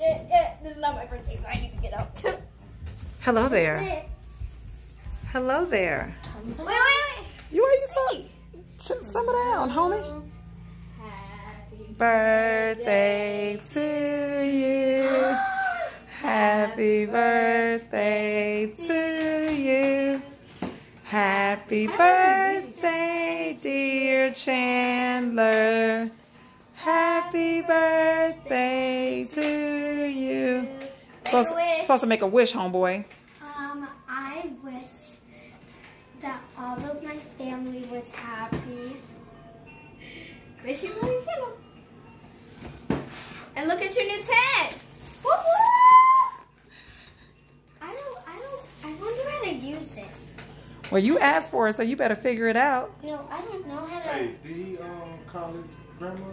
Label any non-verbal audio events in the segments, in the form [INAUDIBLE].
eh, eh, this is not my birthday, so I need to get up. Hello there. Hello there. wait. You are you so shut some of down, homie. Happy Birthday to you. [GASPS] Happy birthday to you. Happy birthday, dear Chandler. Happy birthday to you. Supposed, wish. supposed to make a wish, homeboy. Um, I wish that all of my family was happy. Wish you Merry Kiddo. And look at your new tent. Woo woo! I don't, I don't, I wonder how to use this. Well, you asked for it, so you better figure it out. No, I don't know how to. Hey, did he um, call his grandma?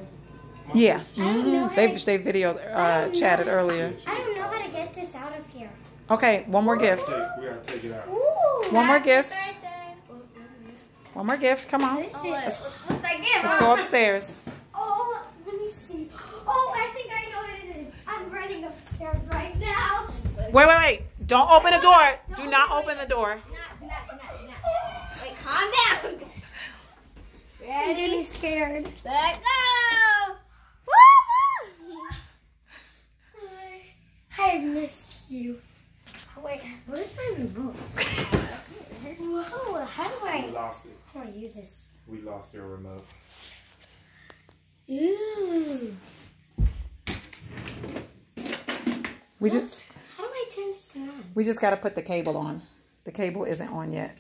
Yeah. I hmm They to- they video uh, don't know chatted how- earlier. Okay, one more gift. Take, we gotta take it out. Ooh. One more gift. birthday. One more gift. Come on. What is it? What's that gift? Let's go upstairs. [LAUGHS] Oh, let me see. Oh, I think I know what it is. I'm running upstairs right now. Wait, wait, wait. Don't open the door. Don't Do not open open the door. Do not, do not, do not. Wait, calm down. Ready? I'm scared. Set, go! Woo! [LAUGHS] I missed you. Oh, wait, where's my remote? [LAUGHS] Whoa, how do I? We lost it. how do I use this? We lost their remote. Ooh. We just How do I turn this on? we just got to put the cable on. The cable isn't on yet.